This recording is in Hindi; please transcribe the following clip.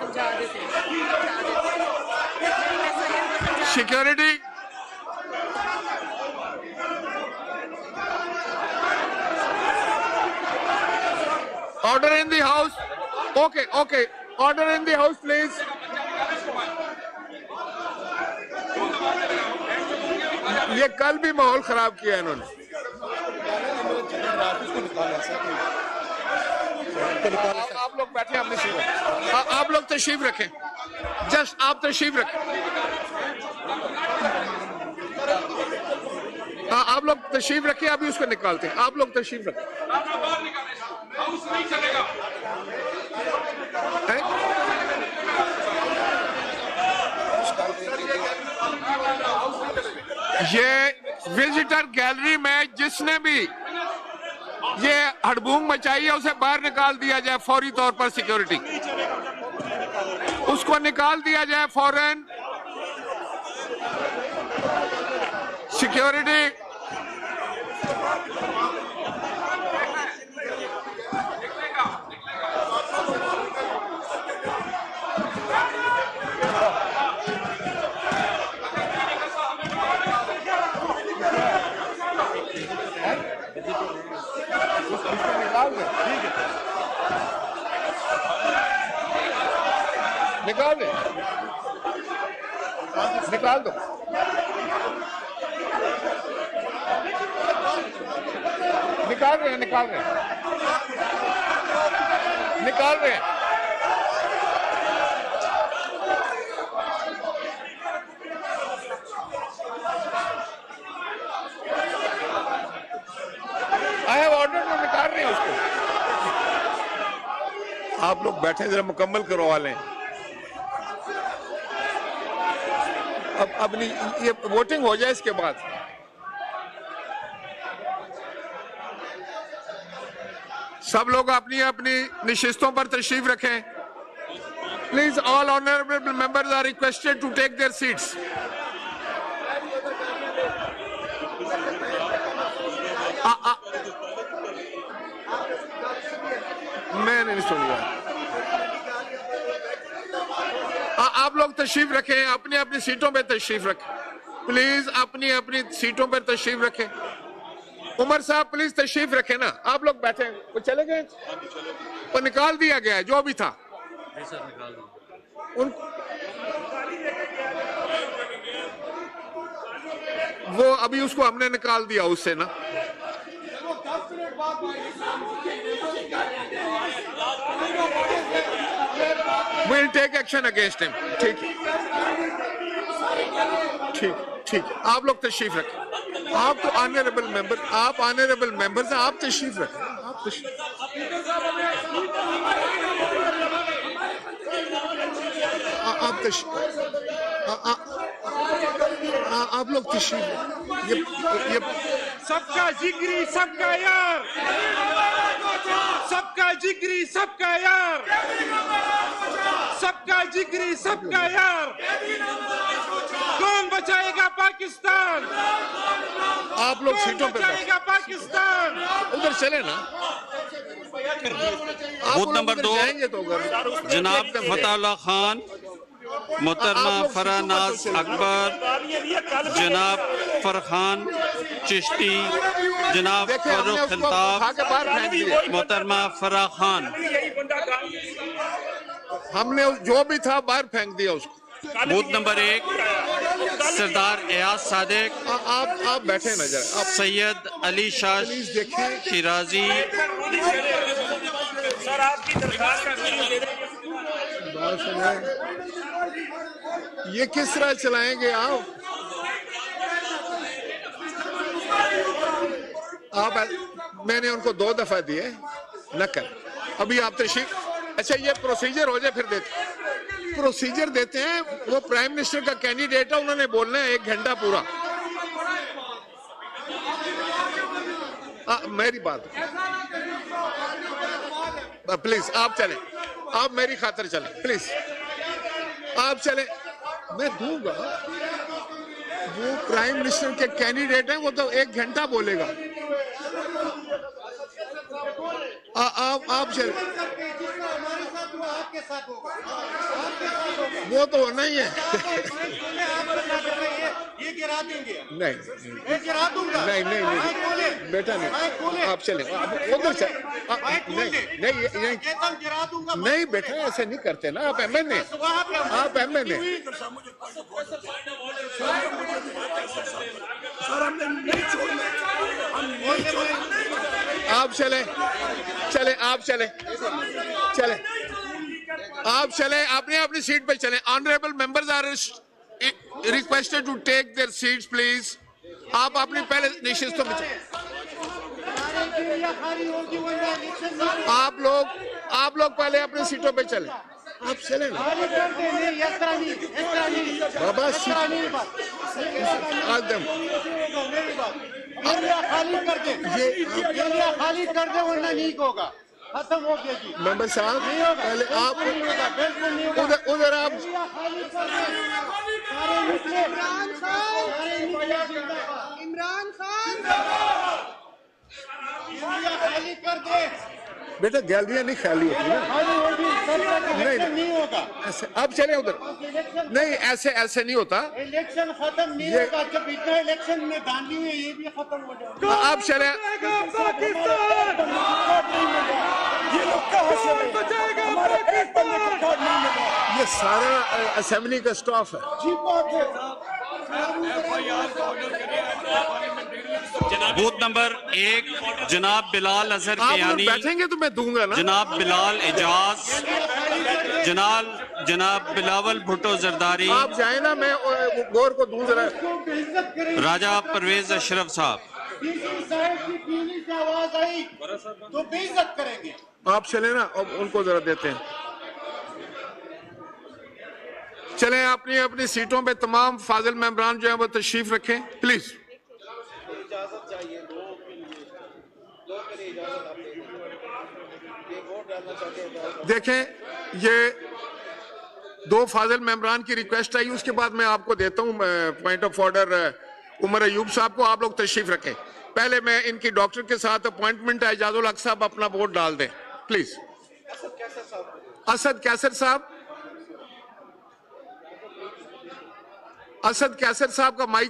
हैं हैं। Security. Order in the house okay okay order in the house please ये कल भी माहौल खराब किया इन्होंने। आप आप लोग बैठे अपनी सीट पर। आ- आप लोग तशरीफ़ रखें जस्ट आप तशरीफ़ रखें हाँ आप लोग तशरीफ़ रखिए अभी उसको निकालते हैं आप लोग तशरीफ़ रखें हैं? ये विजिटर गैलरी में जिसने भी ये हड़बूंग मचाई है उसे बाहर निकाल दिया जाए फौरी तौर पर सिक्योरिटी उसको निकाल दिया जाए फ़ौरन। सिक्योरिटी निकाल दे। निकाल दो। निकाल रहे हैं निकाल रहे हैं। निकाल रहे हैं आई हैव ऑर्डर तो निकाल रहे उसको आप लोग बैठे जरा मुकम्मल करवा लें अब अपनी ये वोटिंग हो जाए इसके बाद। सब लोग अपनी अपनी निशिस्तों पर तशरीफ़ रखें। Please all honourable members are requested to take their seats मैं नहीं सुन रहा आ- आप लोग तशरीफ़ रखें अपनी अपनी सीटों पर तशरीफ़ रखें। प्लीज़ अपनी अपनी सीटों पर तशरीफ़ रखें। उमर साहब प्लीज़ तशरीफ़ रखें ना। आप लोग बैठे वो चले गए? वो निकाल दिया गया है जो भी था। उन वो अभी उसको हमने निकाल दिया उससे ना। Will take action against him ठीक ठीक ठीक आप लोग तशरीफ़ रखें। आप तो ऑनरेबल मेंबर आप ऑनरेबल मेंबर हैं, आप तशरीफ़ रखें। आप आप आप लोग तशरीफ़ ये ये सबका जिगरी सबका यार। सबका जिगरी सबका यार। सबका जिगरी सबका यार। कौन बचाएगा पाकिस्तान? आप लोग सीटों पे बैठे। बचाएगा पाकिस्तान? उधर चले ना। बूथ नंबर दो। तो जनाब फताउल्ला खान मोहतरमा फरानाज अकबर जनाब फरखान चिश्ती जनाब मोहतरमा फरा खान। हमने जो भी था बाहर फेंक दिया उसको। बूथ नंबर एक सरदार एयाज सादिक आप आप बैठे नज़र आप सैयद अली शाह शिराजी सर आपकी दरखास्त ये किस तरह चलाएँगे आप? आप मैंने उनको दो दफ़ा दिए न कर अभी आप तशरीफ़ अच्छा ये प्रोसीजर हो जाए फिर देते प्रोसीजर देते हैं वो प्राइम मिनिस्टर का कैंडिडेट है उन्होंने बोलना है एक घंटा पूरा। आ, मेरी बात। प्लीज़ आप चले। आप मेरी खातर चले प्लीज़ आप चले। मैं दूँगा वो प्राइम मिनिस्टर के कैंडिडेट हैं वो तो एक घंटा बोलेगा आ, आप होगा वो तो होना ही है। ये गिरा देंगे नहीं मैं गिरा दूँगा नहीं नहीं नहीं, बेटा नहीं। आप चले। उधर से। नहीं नहीं गिरा दूँगा नहीं बेटा, ऐसे नहीं करते ना। आप एमएन है वहाँ पे आप एमएन है बोलने में आप चले। चले, आप चले। चले। आप चले, अपने अपनी सीट पर चले। Honourable members are requested to take their seats please आप अपनी पहले निश्चित में में आप लोग आप लोग पहले अपनी सीटों पर चले। आप चले। बाबा, आदम खाली कर दे। खाली कर दे वरना नहीं होगा। खत्म हो गया जी। मेंबर साहब पहले आप उधर उधर आप इमरान खान। सारे निकले जिंदाबाद। इमरान खान। एरिया खाली कर दे। बेटा गैलरियाँ नहीं खाली होती ना। तक नहीं, इलेक्शन होगा ऐसे अब चले उधर नहीं ऐसे ऐसे नहीं होता इलेक्शन खत्म नहीं होगा जब इतना इलेक्शन में गांधी हुए ये भी खत्म हो जाएगा आप चले ये सारा असेंबली का स्टाफ है बूथ नंबर एक जनाब बिलाल अजहर कियानी बैठेंगे तो मैं दूँगा ना। जनाब बिलाल एजाज जनाब जनाब बिलावल भुट्टो जरदारी। आप जाए ना मैं गौर को दूँ जरा राजा परवेज अशरफ साहब। तो बेइज्जत करेंगे आप चले ना अब उनको जरा देते हैं। चले अपनी अपनी सीटों पे तमाम फाजिल मेंबरान जो है वो तशरीफ़ रखें प्लीज़ चाहिए दो के लिए। दो के लिए इजाज़त आप दे। ये वोट डालना चाहते देखें ये दो फाजिल मेंबरान की रिक्वेस्ट आई उसके बाद मैं आपको देता हूँ point of order Umar Ayub sahab को आप लोग तशरीफ़ रखें। पहले मैं इनकी डॉक्टर के साथ अपॉइंटमेंट है एजाजुल हक साहब अपना वोट डाल दें। प्लीज़ असद कैसर साहब असद कैसर साहब। का माइक